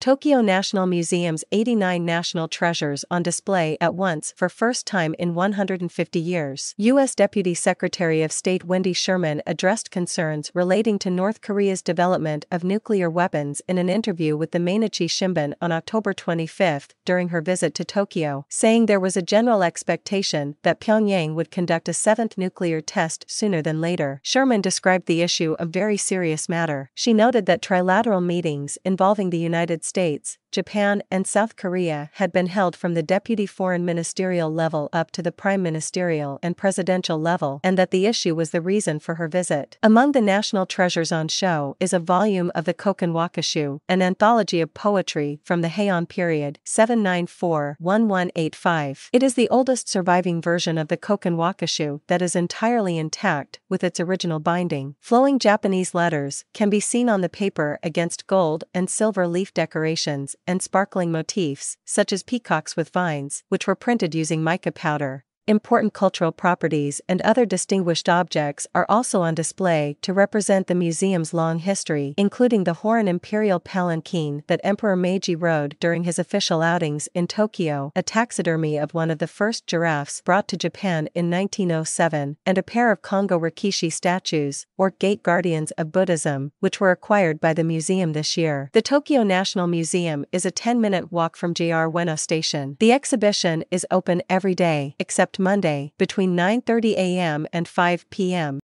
Tokyo National Museum's 89 national treasures on display at once for first time in 150 years. U.S. Deputy Secretary of State Wendy Sherman addressed concerns relating to North Korea's development of nuclear weapons in an interview with the Mainichi Shimbun on October 25 during her visit to Tokyo, saying there was a general expectation that Pyongyang would conduct a seventh nuclear test sooner than later. Sherman described the issue a very serious matter. She noted that trilateral meetings involving the United States, Japan, and South Korea had been held from the deputy foreign ministerial level up to the prime ministerial and presidential level, and that the issue was the reason for her visit. Among the national treasures on show is a volume of the Kokin Wakashu, an anthology of poetry from the Heian period 794-1185. It is the oldest surviving version of the Kokin Wakashu that is entirely intact, with its original binding. Flowing Japanese letters can be seen on the paper against gold and silver leaf decorations and sparkling motifs, such as peacocks with vines, which were printed using mica powder important cultural properties and other distinguished objects are also on display to represent the museum's long history, including the Horen imperial palanquin that Emperor Meiji rode during his official outings in Tokyo, a taxidermy of one of the first giraffes brought to Japan in 1907, and a pair of Kongo Rikishi statues, or gate guardians of Buddhism, which were acquired by the museum this year. The Tokyo National Museum is a 10-minute walk from JR Ueno Station. The exhibition is open every day, except Monday, between 9.30 a.m. and 5 p.m.